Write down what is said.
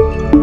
you